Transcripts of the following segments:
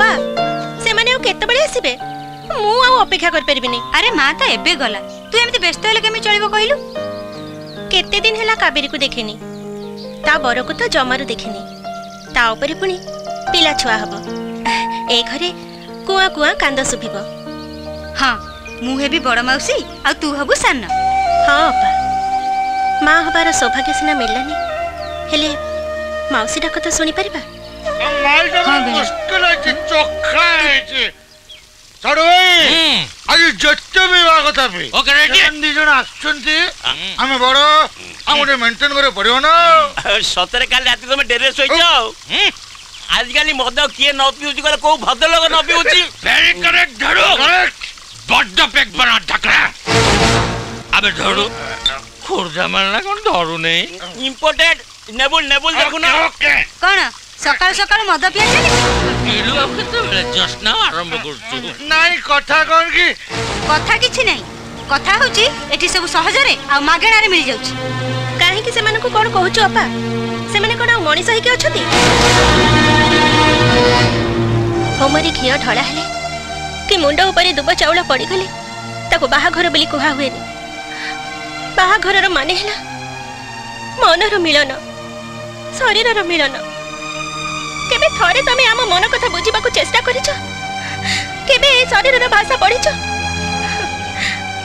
বাপা সেমানে আউ কেতবেলে আসিবে ମୁଁ ଆଉ ଅପେକ୍ଷା କରିପାରିବିନି ଆରେ ମା ତ ଏବେ ଗଲା ତୁ ଏମିତି ବ୍ୟସ୍ତ ହେଲେ କେମିତି ଚଳିବ କହିଲୁ କେତେ ଦିନ ହେଲା କାବେରୀକୁ ଦେଖିନି ତା ବରକୁ ତ ଜମାରୁ ଦେଖିନି ତା ଉପରେ ପୁଣି ପିଲା ଛୁଆ ହବ ଏ ଘରେ କୁଆଁ କୁଆଁ କାନ୍ଦ ଶୁଭିବ ହଁ ମୁଁ ହେବି ବଡ଼ ମାଉସୀ ଆଉ ତୁ ହବୁ ସାନ ହଁ ଅପା ମା ହବାର ସୌଭାଗ୍ୟ ସିନା ମିଳିଲାନି ହେଲେ ମାଉସୀ ଡାକ ତ ଶୁଣିପାରିବା ହଁ যাবে ওকে রেডি দুজন আসছন্তি আমি বড় আমাকে মেনটেন করে পড়িব না সতরে কাল রাতে তুমি ডেরে শোইছাও আজকালি মদ কিয়ে ন পিউছি কলে কেউ ভদ্রলোক ন পিউছি ভেরি কারেক্ট ধরো বড্ড পেক বানা ঢাকরা আবে ধরো খুরজা মারনা কোন ধরু নেই ইম্পোর্টেড নেবুল নেবুল দেখো না কোন সকাল সকাল মদ পিয়াছিলি পিলু আপনি তো আরম্ভ করছো আচ্ছা। নাই কথা কোন কি কথা কিছু নাই କଥା ହଉଛି ଏଠି ସବୁ ସହଜରେ ଆଉ ମାଗଣାରେ ମିଳିଯାଉଛି କାହିଁକି ସେମାନଙ୍କୁ କଣ କହୁଛୁ ଅପା ସେମାନେ କଣ ଆଉ ମଣିଷ ହେଇକି ଅଛନ୍ତି ହୋମରି ଘିଅ ଢଳା ହେଲେ କି ମୁଣ୍ଡ ଉପରେ ଦୁବ ଚାଉଳ ପଡ଼ିଗଲେ ତାକୁ ବାହାଘର ବୋଲି କୁହା ହୁଏନି ବାହାଘରର ମାନେ ହେଲା ମନର ମିଳନ ଶରୀରର ମିଳନ କେବେ ଥରେ ତମେ ଆମ ମନ କଥା ବୁଝିବାକୁ ଚେଷ୍ଟା କରିଛ କେବେ ଏ ଶରୀରର ଭାଷା ପଢ଼ିଛ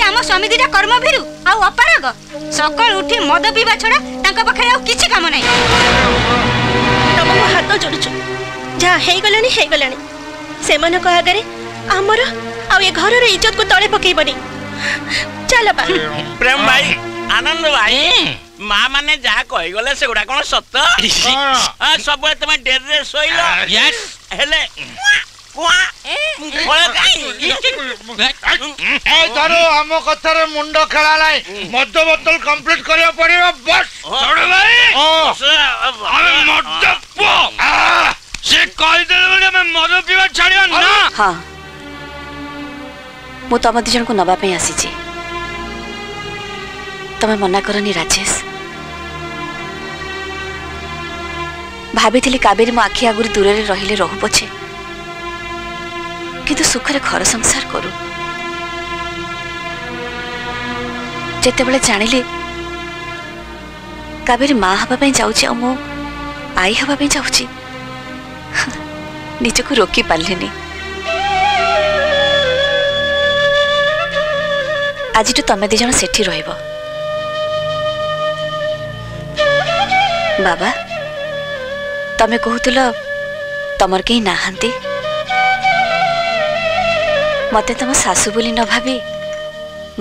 କି ଆମ ସ୍ୱାମୀ ଦିଟା କର୍ମଭୀରୁ ଆଉ ଅପାରଗ ସକାଳୁ ଉଠି ମଦ ପିଇବା ଛଡ଼ା ତାଙ୍କ ପାଖରେ ଆଉ କିଛି କାମ ନାହିଁ ତମକୁ ହାତ ଯୋଡ଼ୁଛୁ ଯାହା ହେଇଗଲାଣି ହେଇଗଲାଣି ସେମାନଙ୍କ ଆଗରେ ଆମର ଆଉ ଏ ଘରର ଇଜ୍ଜତକୁ ତଳେ ପକେଇବନି ଚାଲ ବା ପ୍ରେମ ଭାଇ ଆନନ୍ଦ ଭାଇ ମା ମାନେ ଯାହା କହିଗଲେ ସେଗୁଡା କଣ ସତ ସବୁବେଳେ ତମେ ଡେରିରେ ଶୋଇଲ ହେଲେ এই ধরো ଆମ କଥାରେ ମୁଣ୍ଡ ଖେଳା ନାହିଁ ମଦ ବୋତଲ କମ୍ପ୍ଲିଟ କରିବାକୁ ପଡିବ ବସ୍ ଭାଇ ଆମେ ମଦ ପୁଅ ସେ କହିଦେଲେ ବୋଲି ଆମେ ମଦ ପିଇବା ଛାଡ଼ିବା ନା ହଁ ମୁଁ ତମ ଦି ଜଣଙ୍କୁ ନେବା ପାଇଁ ଆସିଛି ତମେ ମନା କରନି ରାଜେଶ ଭାବିଥିଲି କାବେରୀ ମୋ ଆଖି ଆଗରୁ ଦୂରରେ ରହିଲେ ରହୁ ପଛେ କିନ୍ତୁ ସୁଖରେ ଘର ସଂସାର କରୁ ଯେତେବେଳେ ଜାଣିଲି କାବେରୀ ମା ହେବା ପାଇଁ ଯାଉଛି ଆଉ ମୁଁ ଆଈ ହେବା ପାଇଁ ଯାଉଛି ନିଜକୁ ରୋକି ପାରିଲିନି ଆଜିଠୁ ତମେ ଦୁଇ ଜଣ ସେଠି ରହିବ ବାବା ତମେ କହୁଥିଲ ତମର କେହି ନାହାନ୍ତି ମୋତେ ତୁମ ଶାଶୁ ବୋଲି ନ ଭାବି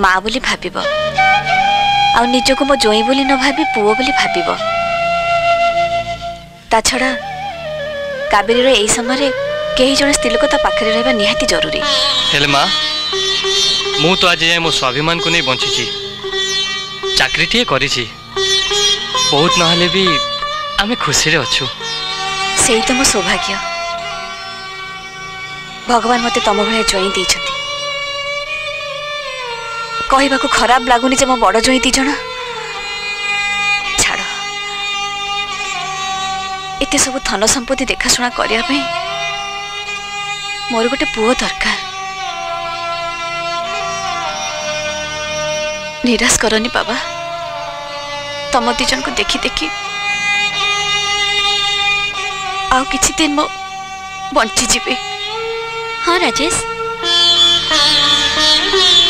ମା ବୋଲି ଭାବିବ ଆଉ ନିଜକୁ ମୋ ଜୋଇଁ ବୋଲି ନ ଭାବି ପୁଅ ବୋଲି ଭାବିବ ତା ଛଡ଼ା କାବେରୀର ଏହି ସମୟରେ କେହି ଜଣେ ସ୍ତ୍ରୀ ଲୋକ ତା ପାଖରେ ରହିବା ନିହାତି ଜରୁରୀ ହେଲେ ମା ମୁଁ ତ ଆଜି ଯାଏଁ ମୋ ସ୍ୱାଭିମାନକୁ ନେଇ ବଞ୍ଚିଛି ଚାକିରିଟିଏ କରିଛି ବହୁତ ନହେଲେ ବି ଆମେ ଖୁସିରେ ଅଛୁ ସେଇ ତ ମୋ ସୌଭାଗ୍ୟ भगवान मत तुम भाया जई दे कहवाक खराब लगुनि जो बड़ जई दीज छाड़ एत सब धन संपत्ति देखाशुना करने मोर गोटे पुओ दरकार निराश करनी बाबा तुम दिजन को देखि देखी आउ किसी दिन मो बंची जी ହଁ ରାଜେଶ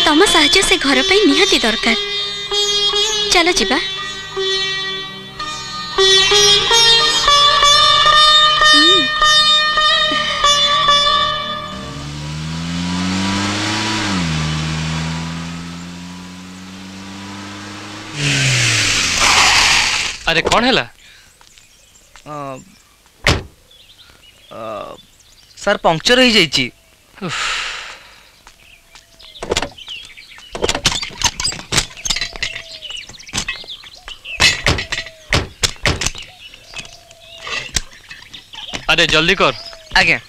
ତମ ସାହାଯ୍ୟ ସେ ଘର ପାଇଁ ନିହାତି ଦରକାର ଚାଲ ଯିବା ଆରେ କ'ଣ ହେଲା ସାର୍ ପଙ୍କଚର ହେଇଯାଇଛି अरे जल्दी कर आज्ञा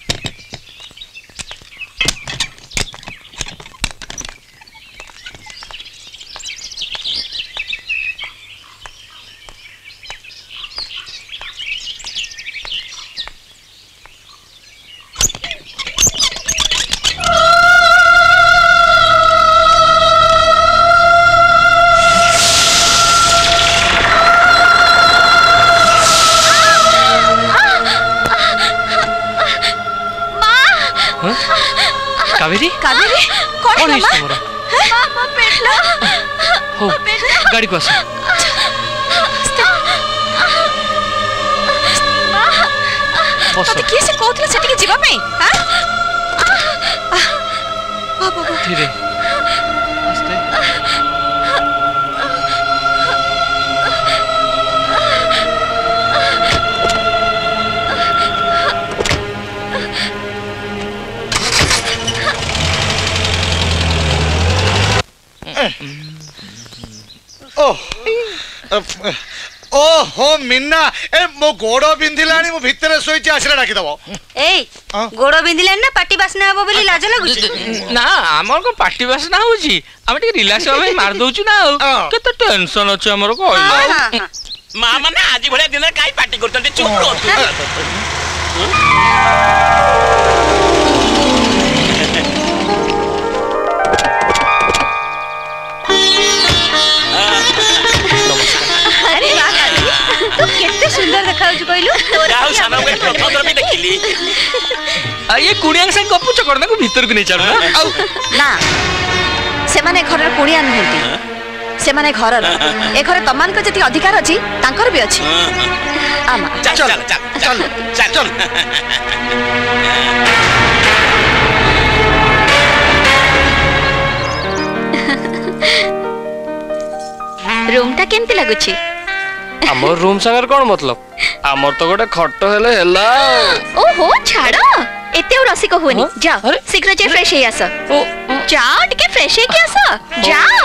कावेरी कावेरी कौन है तुम्हारा मामा बेटा हो गाड़ी को आसो ତତେ କିଏ ସେ କହୁଥିଲା ସେଠିକି ଯିବା ପାଇଁ ବାବା ଧୀରେ ଓହୋ ମିନା ଏ ମୋ ଗୋଡ ବିନ୍ଧିଲାଣି ମୁଁ ଭିତରେ ଶୋଇଛି ଆସିଲେ ଡାକିଦବ ଏଇ ଗୋଡ ବିନ୍ଧିଲାଣି ନା ପାଟି ବାସନା ହବ ବୋଲି ଲାଜ ଲାଗୁଛି ନା ଆମର କଣ ପାଟି ବାସନା ହଉଛି ଆମେ ଟିକେ ରିଲାକ୍ସ ହବା ପାଇଁ ମାରି ନା ଆଉ କେତେ ଟେନସନ ଅଛି ଆମର କହିଲ ମା ମାନେ ଆଜି ଭଳିଆ ଦିନରେ କାହିଁ ପାଟି କରୁଛନ୍ତି ଚୁପ୍ ରହୁଛୁ ସୁନ୍ଦର ଦେଖାଯାଉଛି କହିଲୁ ଦେଖିଲି ଇଏ କୁଣିଆଙ୍କ ସାଙ୍ଗେ ଗପୁଛ କ'ଣ ତାକୁ ଭିତରକୁ ନେଇ ଚାଲୁ ଆଉ ନା ସେମାନେ ଘରର କୁଣିଆ ନୁହନ୍ତି ସେମାନେ ଘରର ଏ ଘରେ ତମାନଙ୍କ ଯେତିକି ଅଧିକାର ଅଛି ତାଙ୍କର ବି ଅଛି ଆମା ଚାଲ ଚାଲ ଚାଲ রুমটা কেমতি লাগুছি আমার রুম সাঙ্গের কোন মতলব আমার তো গোটে খট হেলে হেলা ওহো ছাড় এতে রসিক হুনি যাও শীঘ্র যে ফ্রেশ হয়ে আস যাও টিকে ফ্রেশ হয়ে আস যাও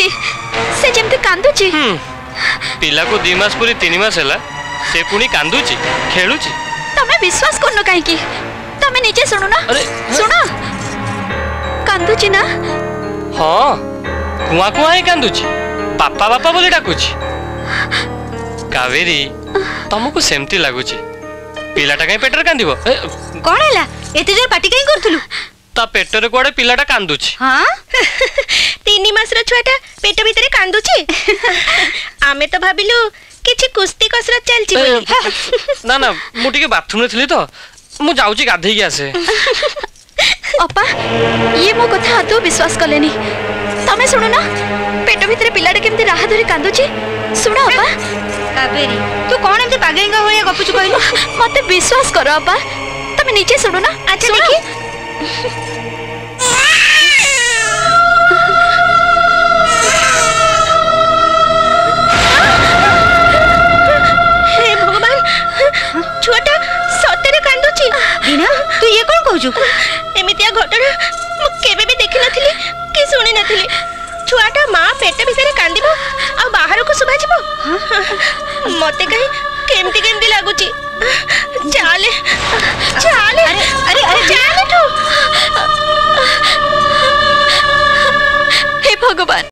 দেখুছি সে যেমতি কান্দুছি ପିଲାକୁ ଦି ମାସ ପୁରୀ ତିନି ମାସ ହେଲା ସେ ପୁଣି କାନ୍ଦୁଛି ଖେଳୁଛି ତମେ ବିଶ୍ୱାସ କରୁନ କାହିଁକି ତମେ ନିଜେ ଶୁଣୁନ ଶୁଣ କାନ୍ଦୁଛି ନା ହଁ କୁଆଁ କୁଆଁ ହିଁ କାନ୍ଦୁଛି ବାପା ବାପା ବୋଲି ଡାକୁଛି କାବେରୀ ତମକୁ ସେମିତି ଲାଗୁଛି ପିଲାଟା କାହିଁ ପେଟରେ କାନ୍ଦିବ କଣ ହେଲା ଏତେ ଜୋର ପାଟି କାହିଁ କରୁଥିଲୁ তা পেটরে কুয়াড়ে পিলাটা কান্দুছি হ্যাঁ ତିନି ମାସର ଛୁଆଟା ପେଟ ଭିତରେ କାନ୍ଦୁଛି ଆମେ ତ ଭାବିଲୁ କିଛି କୁସ୍ତି କସରତ ଚାଲିଛି ନା ନା ମୁଁ ଟିକେ ବାଥରୁମରେ ଥିଲି ତ ମୁଁ ଯାଉଛି ଗାଧେଇକି ଆସେ ଅପା ଇଏ ମୋ କଥା ଆଦୌ ବିଶ୍ୱାସ କଲେନି ତମେ ଶୁଣୁନ ପେଟ ଭିତରେ ପିଲାଟା କେମିତି ରାହା ଧରି କାନ୍ଦୁଛି ଶୁଣ ଅପା କାବେରୀ ତୁ କ'ଣ ଏମିତି ବାଗେଇଙ୍କ ଭଳିଆ ଗପୁଛୁ କହିଲୁ ମତେ ବିଶ୍ୱାସ କର ଅପା ତମେ ନିଜେ ଶୁଣୁନ ଆଚ୍ଛା ଦେଖି ମୋତେ କାହିଁ କେମିତି କେମିତି ଲାଗୁଛି चाले चाले अरे अरे अरे चाले तू हे भगवान